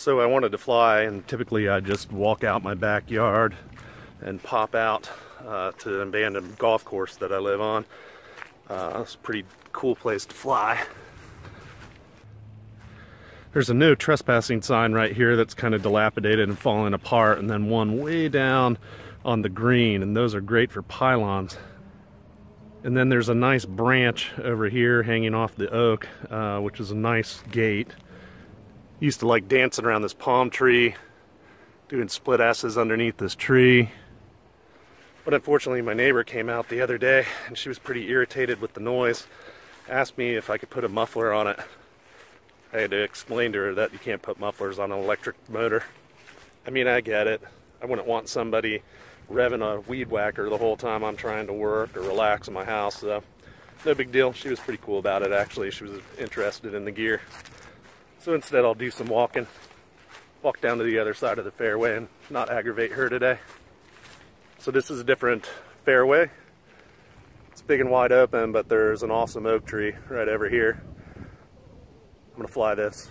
So I wanted to fly, and typically I just walk out my backyard and pop out uh, to an abandoned golf course that I live on. Uh, it's a pretty cool place to fly. There's a no trespassing sign right here that's kind of dilapidated and falling apart, and then one way down on the green, and those are great for pylons. And then there's a nice branch over here hanging off the oak, uh, which is a nice gate. Used to like dancing around this palm tree, doing split S's underneath this tree. But unfortunately, my neighbor came out the other day and she was pretty irritated with the noise. Asked me if I could put a muffler on it. I had to explain to her that you can't put mufflers on an electric motor. I mean, I get it. I wouldn't want somebody revving a weed whacker the whole time I'm trying to work or relax in my house. So, no big deal. She was pretty cool about it, actually. She was interested in the gear. So instead, I'll do some walking. Walk down to the other side of the fairway and not aggravate her today. So this is a different fairway. It's big and wide open, but there's an awesome oak tree right over here. I'm gonna fly this.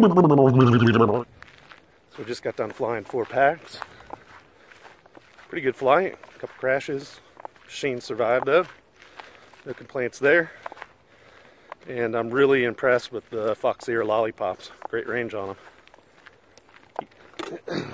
So we just got done flying four packs. Pretty good flight. A couple crashes. Machine survived though. No complaints there. And I'm really impressed with the Fox Foxeer lollipops. Great range on them.